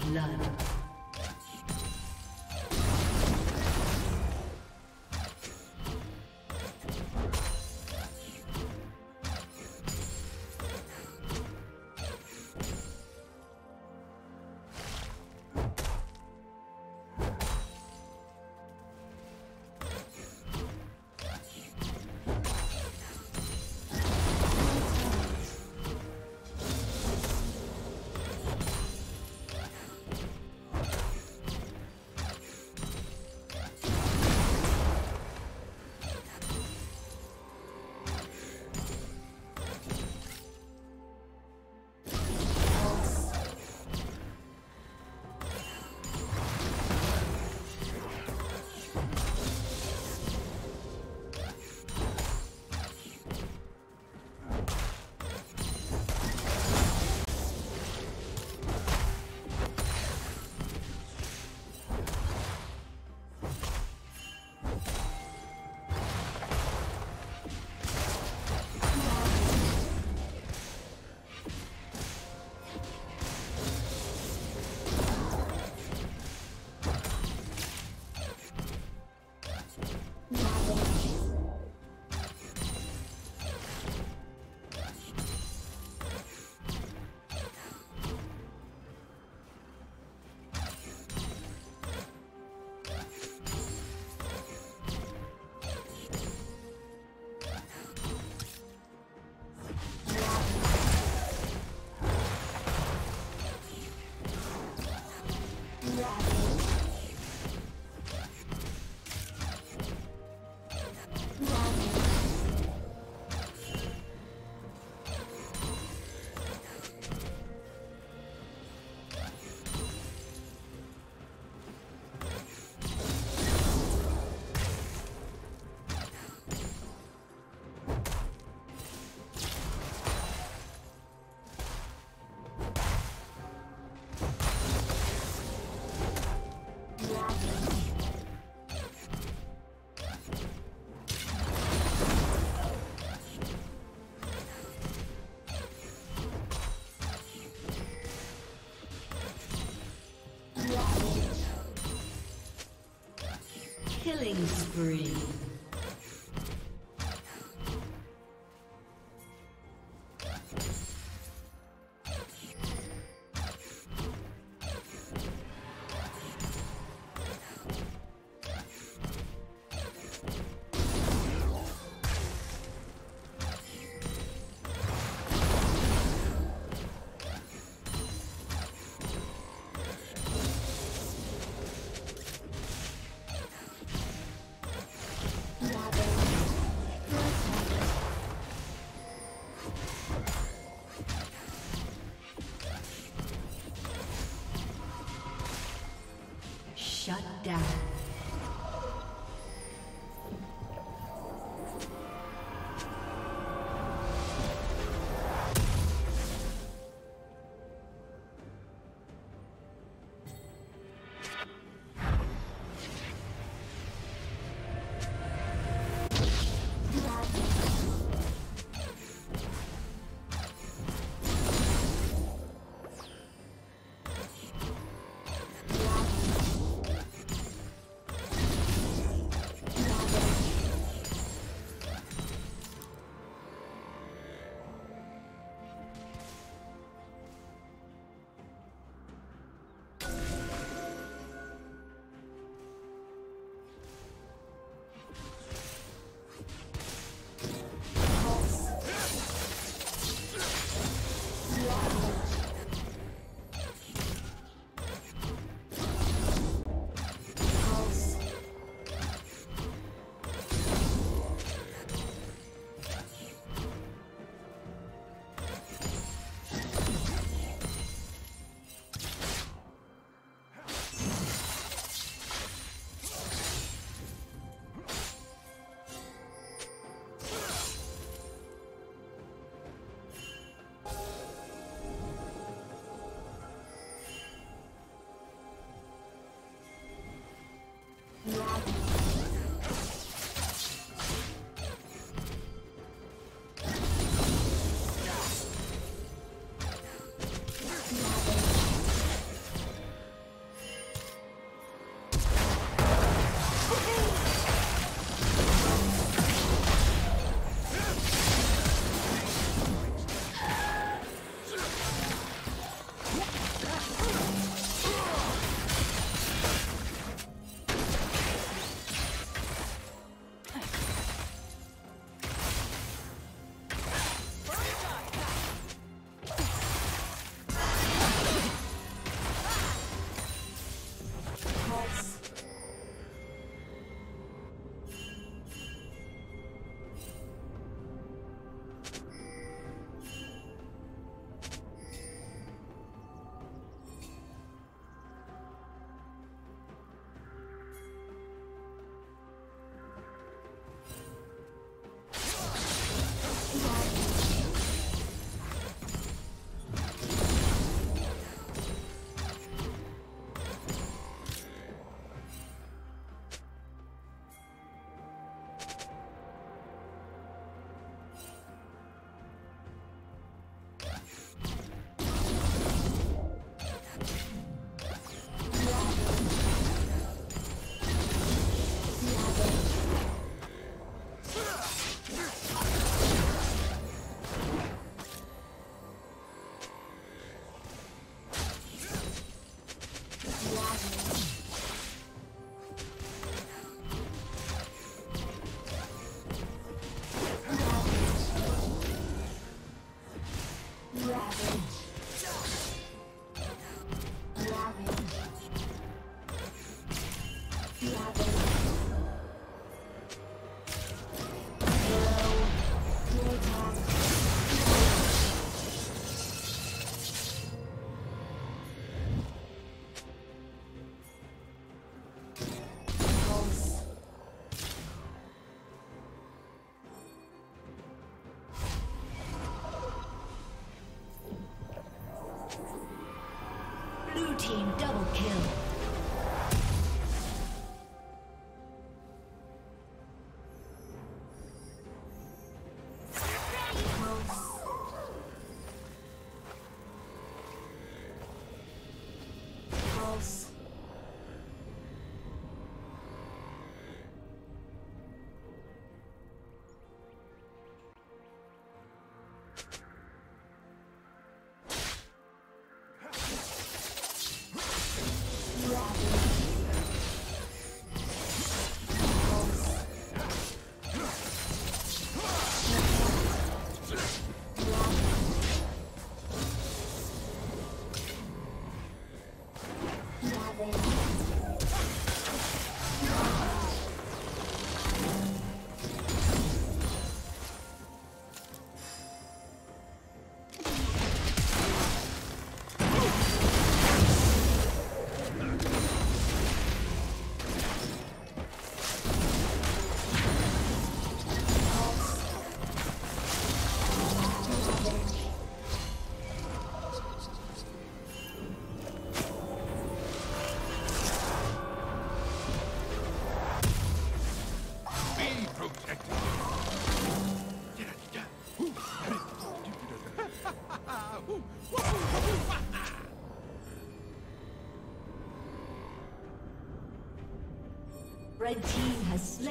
Blood. Killing spree. Team double kill.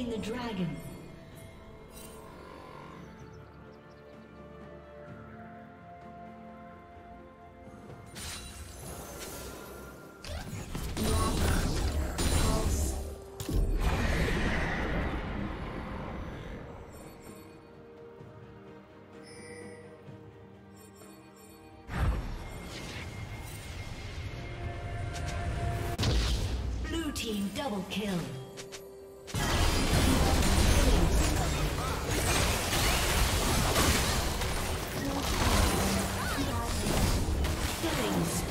Slain the dragon. Team double kill.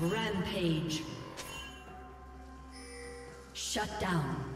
Rampage. Shut down.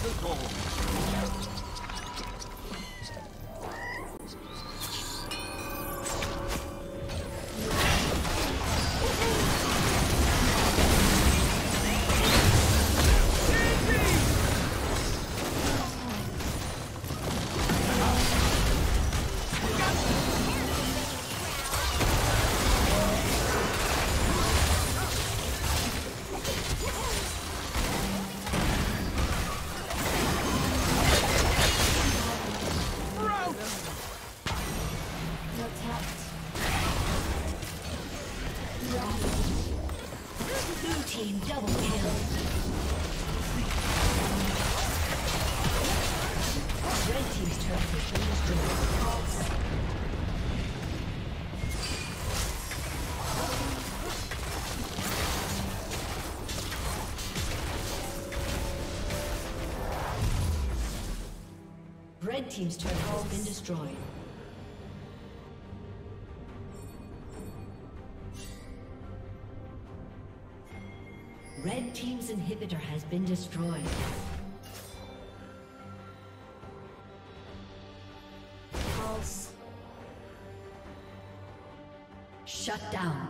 Стрелкову. Red Team's turret has been destroyed. Red Team's inhibitor has been destroyed. Pulse. Shut down.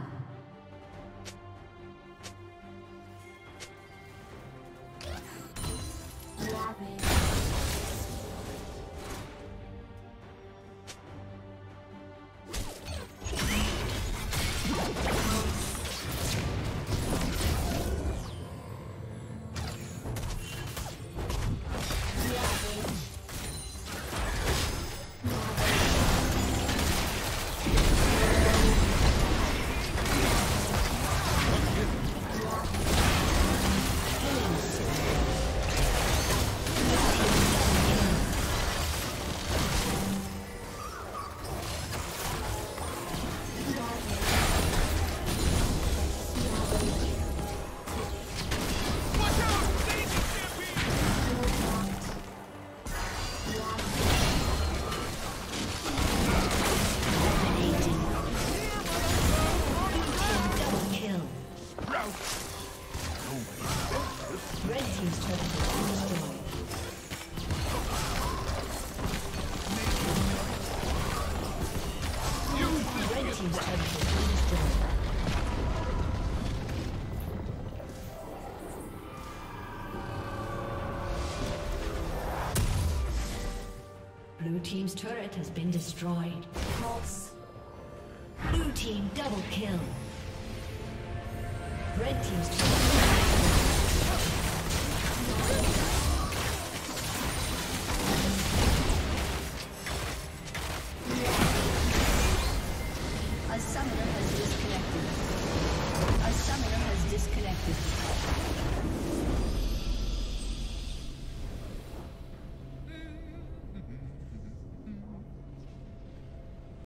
Blue Team's turret has been destroyed. Pulse. Blue Team team double kill. Red team's turret.